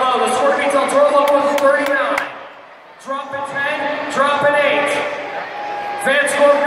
low. The score beats El Toro with 39. Drop in 10, drop in 8. Van score